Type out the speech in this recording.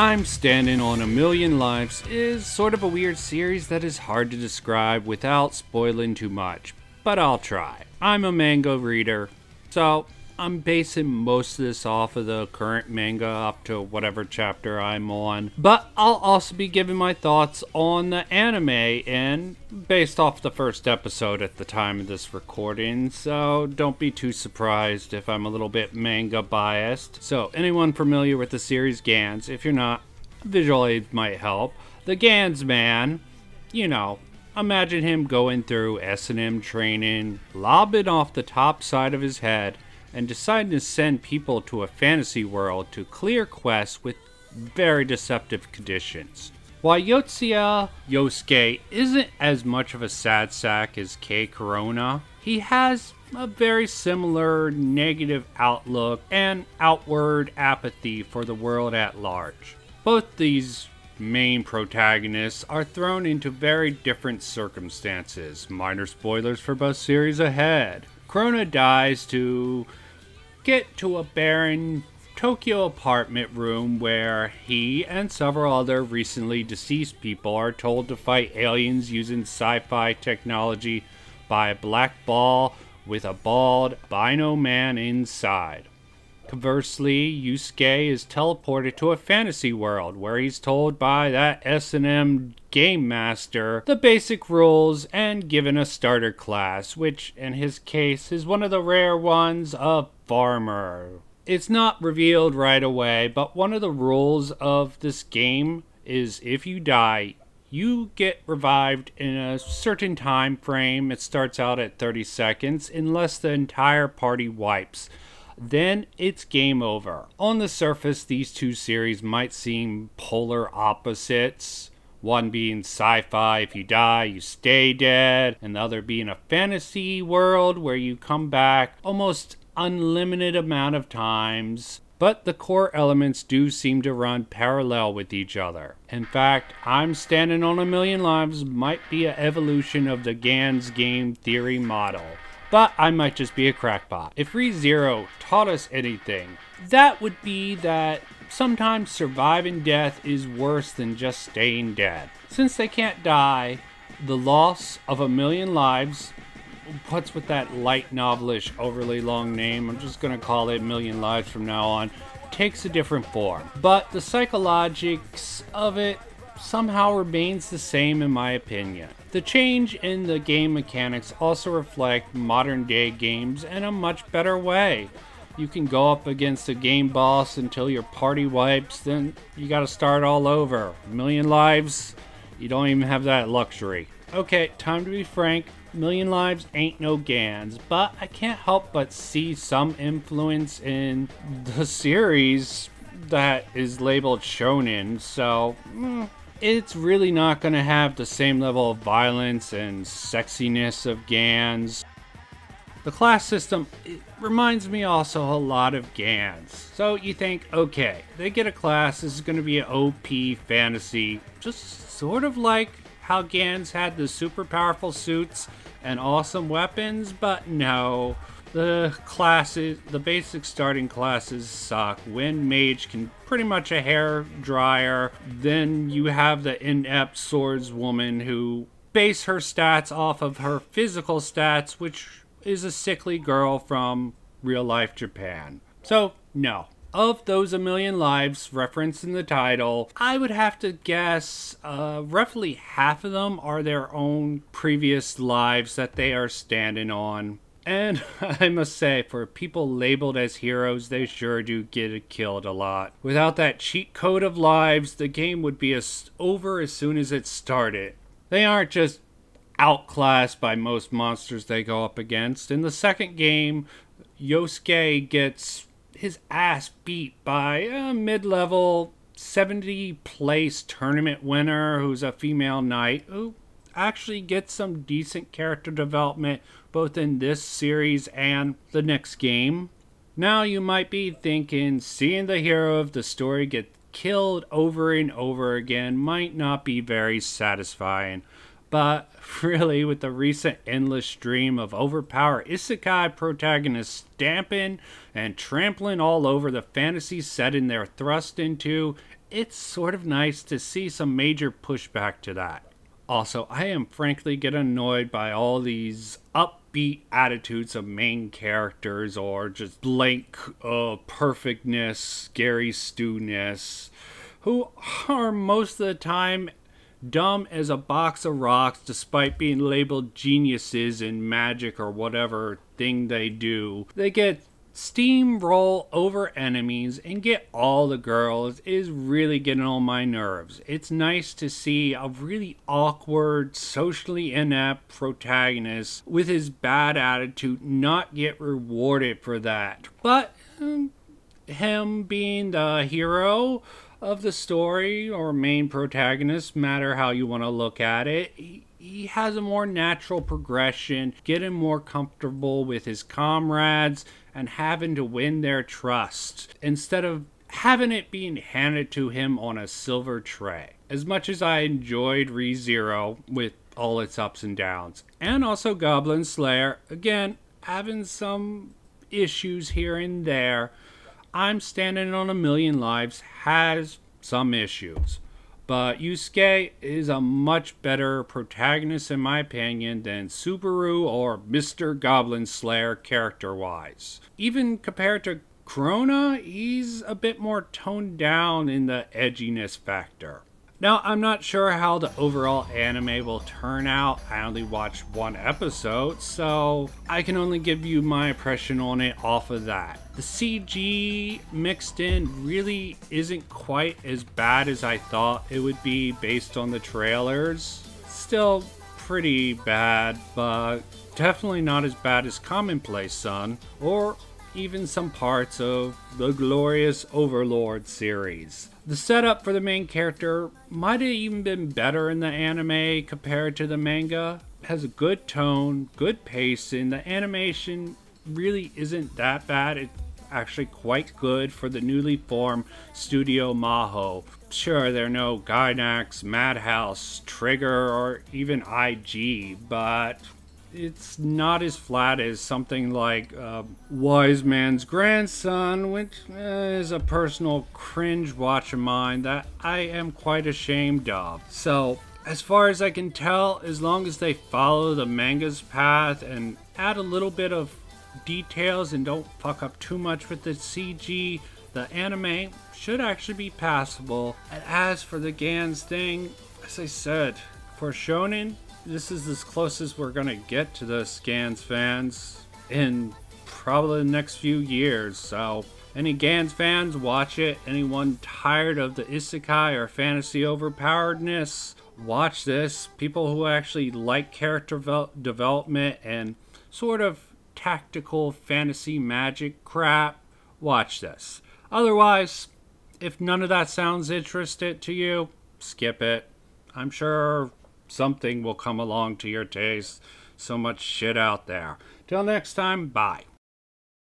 I'm Standing on a Million Lives is sort of a weird series that is hard to describe without spoiling too much, but I'll try. I'm a manga reader, so I'm basing most of this off of the current manga up to whatever chapter I'm on. But I'll also be giving my thoughts on the anime and based off the first episode at the time of this recording, so don't be too surprised if I'm a little bit manga biased. So, anyone familiar with the series Gantz, if you're not, visual aid might help. The Gantz man, you know, imagine him going through S&M training, lobbing off the top side of his head and deciding to send people to a fantasy world to clear quests with very deceptive conditions. While Yotsuya Yusuke isn't as much of a sad sack as Kei Kurono, he has a very similar negative outlook and outward apathy for the world at large. Both these main protagonists are thrown into very different circumstances. Minor spoilers for both series ahead. Kurono dies to get to a barren Tokyo apartment room where he and several other recently deceased people are told to fight aliens using sci fi technology by a black ball with a bald Bino man inside. Conversely, Yusuke is teleported to a fantasy world where he's told by that S&M game master the basic rules and given a starter class, which in his case is one of the rare ones of farmer. It's not revealed right away, but one of the rules of this game is if you die, you get revived in a certain time frame. It starts out at 30 seconds unless the entire party wipes then it's game over. On the surface, these two series might seem polar opposites. One being sci fi, if you die, you stay dead, and the other being a fantasy world where you come back almost unlimited amount of times. But the core elements do seem to run parallel with each other. In fact, I'm Standing on a Million Lives might be an evolution of the Gantz's game theory model but I might just be a crackpot. If ReZero taught us anything, that would be that sometimes surviving death is worse than just staying dead. Since they can't die, the loss of a million lives what's with that light novelish overly long name i'm just to call it million lives from now on takes a different form but the psychologics of it somehow remains the same in my opinion. The change in the game mechanics also reflect modern day games in a much better way. You can go up against a game boss until your party wipes, then you gotta start all over. A million lives, you don't even have that luxury. Okay, time to be frank, Million Lives ain't no Gantz, but I can't help but see some influence in the series that is labeled shonen, so mm, it's really not going to have the same level of violence and sexiness of Gantz. The class system reminds me also a lot of Gantz. So you think, okay, they get a class, this is going to be an OP fantasy, just sort of like how Gantz had the super powerful suits and awesome weapons, but no. The classes, the basic starting classes suck. Wind Mage can pretty much a hair dryer. Then you have the inept swordswoman who base her stats off of her physical stats, which is a sickly girl from real life Japan. So, no. Of those a million lives referenced in the title, I would have to guess uh, roughly half of them are their own previous lives that they are standing on. And I must say, for people labeled as heroes, they sure do get killed a lot. Without that cheat code of lives, the game would be as over as soon as it started. They aren't just outclassed by most monsters they go up against. In the second game, Yusuke gets his ass beat by a mid level 70 place tournament winner who's a female knight who actually get some decent character development both in this series and the next game. Now you might be thinking seeing the hero of the story get killed over and over again might not be very satisfying. But really, with the recent endless stream of overpowered isekai protagonists stamping and trampling all over the fantasy setting they're thrust into, it's sort of nice to see some major pushback to that. Also, I am frankly getting annoyed by all these upbeat attitudes of main characters or just blank uh, perfectness, scary stewness, who are most of the time dumb as a box of rocks despite being labeled geniuses in magic or whatever thing they do. They get steamroll over enemies and get all the girls is really getting on my nerves. It's nice to see a really awkward, socially inept protagonist with his bad attitude not get rewarded for that. But um, him being the hero of the story or main protagonist, matter how you want to look at it, he, he has a more natural progression, getting more comfortable with his comrades and having to win their trust instead of having it being handed to him on a silver tray. As much as I enjoyed ReZero with all its ups and downs, and also Goblin Slayer, again, having some issues here and there, I'm Standing on a Million Lives has some issues. But Yusuke is a much better protagonist, in my opinion, than Subaru or Mr. Goblin Slayer character wise. Even compared to Kurono, he's a bit more toned down in the edginess factor. Now, I'm not sure how the overall anime will turn out. I only watched one episode, so I can only give you my impression on it off of that. The CG mixed in really isn't quite as bad as I thought it would be based on the trailers. Still pretty bad, but definitely not as bad as Commonplace Sun, or even some parts of the glorious Overlord series. The setup for the main character might have even been better in the anime compared to the manga. It has a good tone, good pace, pacing. The animation really isn't that bad. It's actually quite good for the newly formed Studio Maho. Sure, there are no Gainax, Madhouse, Trigger, or even IG, but it's not as flat as something like uh, Wise Man's Grandson, which is a personal cringe watch of mine that I am quite ashamed of. So, as far as I can tell, as long as they follow the manga's path and add a little bit of details and don't fuck up too much with the CG, the anime should actually be passable. And as for the Gantz thing, as I said, for Shonen, this is as close as we're gonna get to the Gantz fans in probably the next few years. So, any Gantz fans, watch it. Anyone tired of the isekai or fantasy overpoweredness, watch this. People who actually like character development and sort of tactical fantasy magic crap, watch this. Otherwise, if none of that sounds interesting to you, skip it. I'm sure something will come along to your taste. So much shit out there. Till next time, bye.